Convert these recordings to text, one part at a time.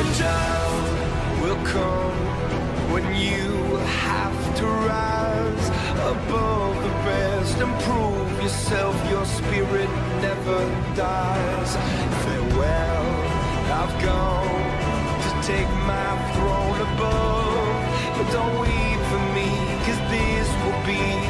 The time will come when you have to rise above the rest and prove yourself. Your spirit never dies. Farewell, I've gone to take my throne above. But don't weep for me, cause this will be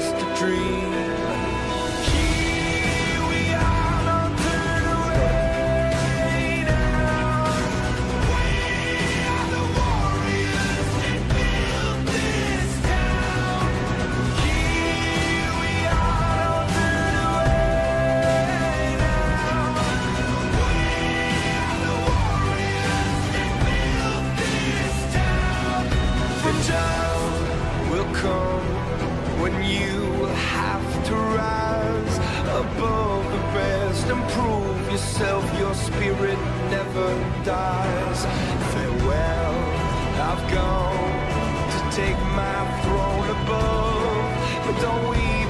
when you have to rise above the rest and prove yourself. Your spirit never dies. Farewell, I've gone to take my throne above. But don't weep